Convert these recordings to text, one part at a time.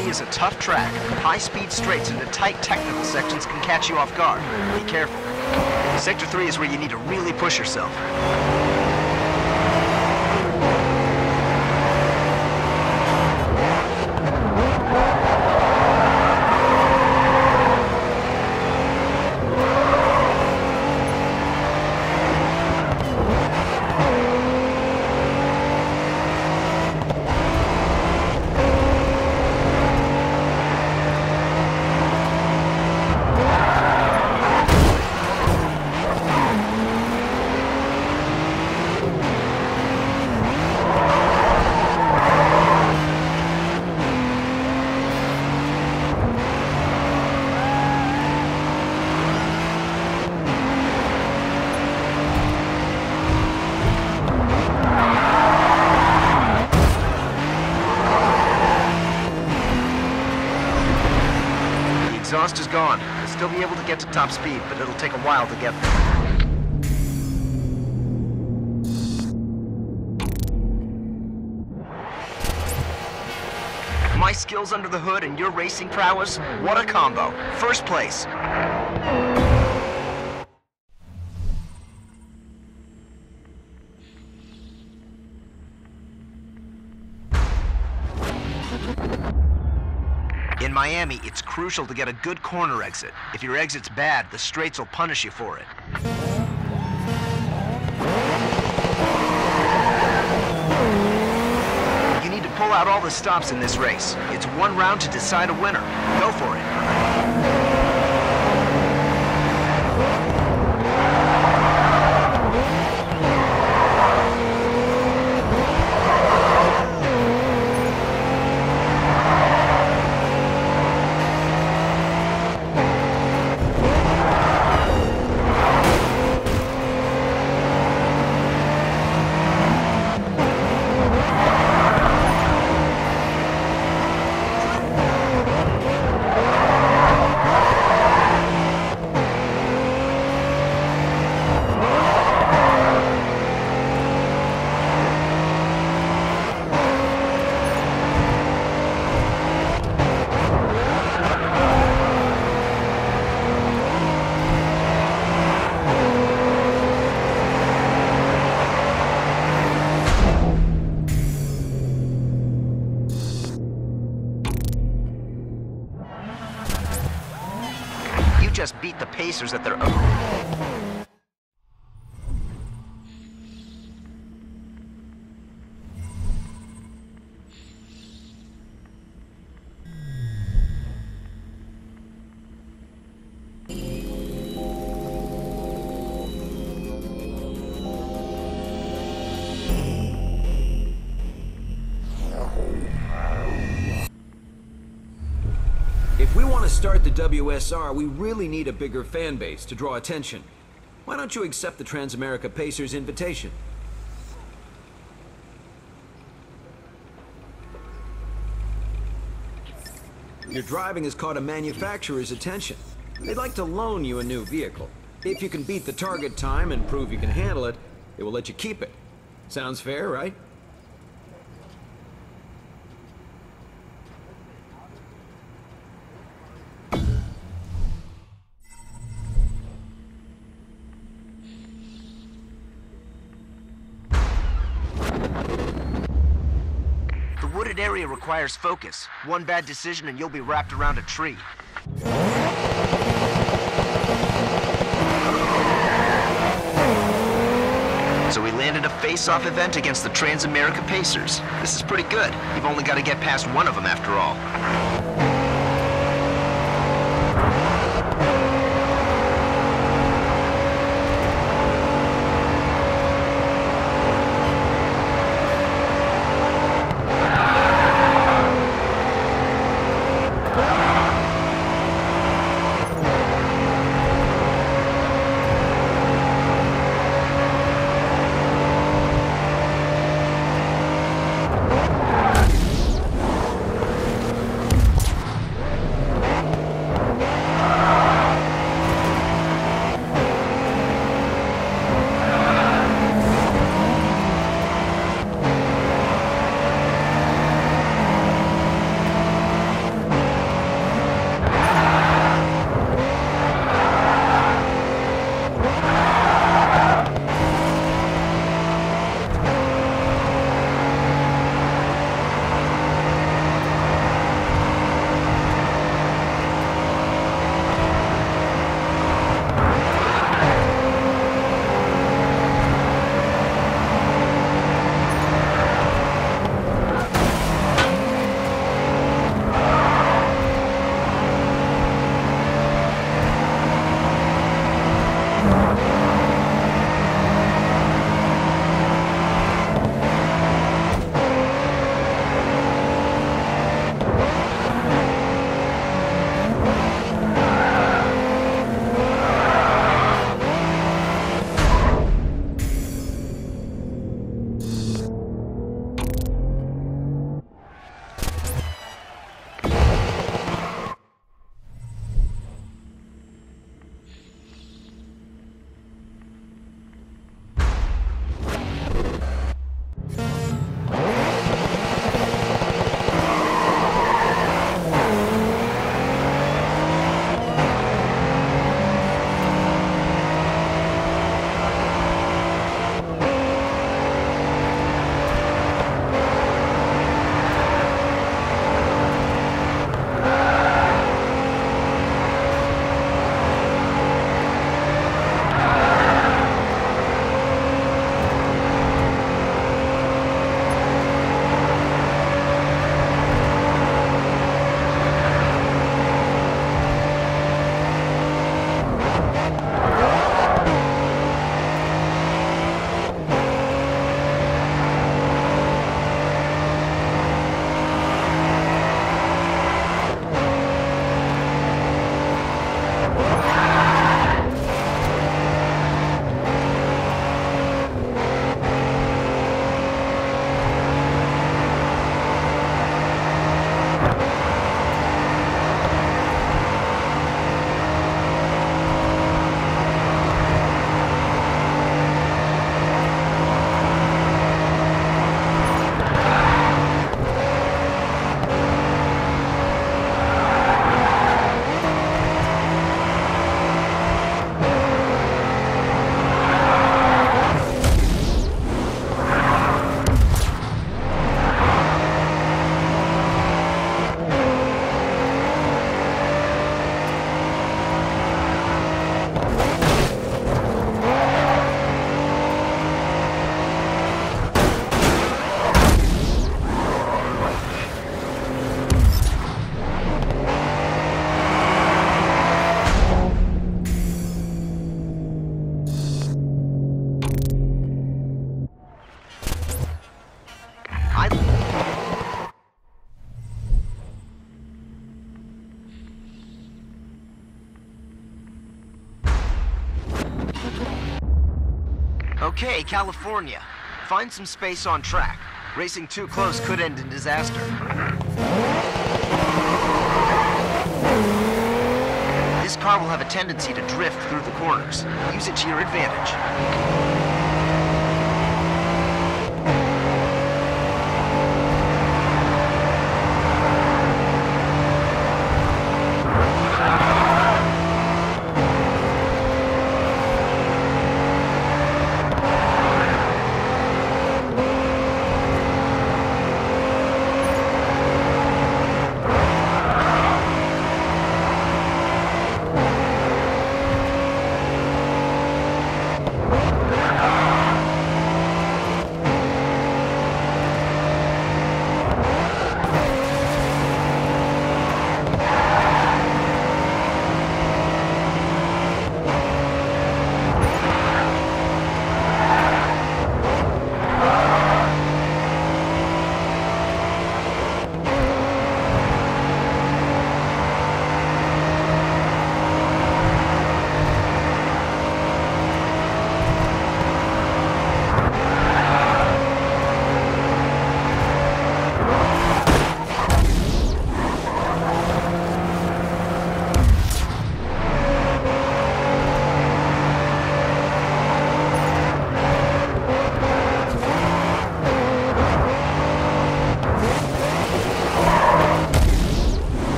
Is a tough track. High-speed straights into tight technical sections can catch you off guard. Be careful. Sector 3 is where you need to really push yourself. Is gone. You'll still be able to get to top speed, but it'll take a while to get there. My skills under the hood and your racing prowess, what a combo. First place. Miami, it's crucial to get a good corner exit. If your exit's bad, the straights will punish you for it. You need to pull out all the stops in this race. It's one round to decide a winner. Go for it. You just beat the Pacers at their own. Start the WSR, we really need a bigger fan base to draw attention. Why don't you accept the Transamerica Pacers invitation? Your driving has caught a manufacturer's attention. They'd like to loan you a new vehicle. If you can beat the target time and prove you can handle it, they will let you keep it. Sounds fair, right? Requires focus. One bad decision and you'll be wrapped around a tree. So we landed a face-off event against the Transamerica Pacers. This is pretty good. You've only got to get past one of them after all. Okay, California. Find some space on track. Racing too close could end in disaster. This car will have a tendency to drift through the corners. Use it to your advantage.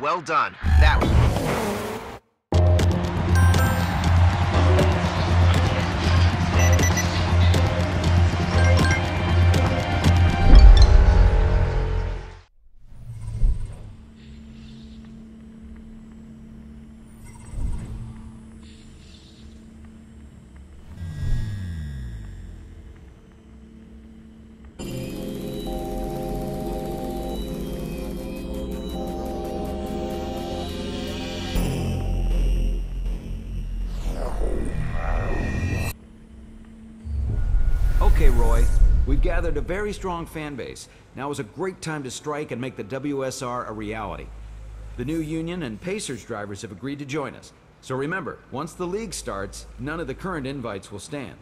Well done. That We've gathered a very strong fan base. Now is a great time to strike and make the WSR a reality. The new union and Pacers drivers have agreed to join us. So remember, once the league starts, none of the current invites will stand.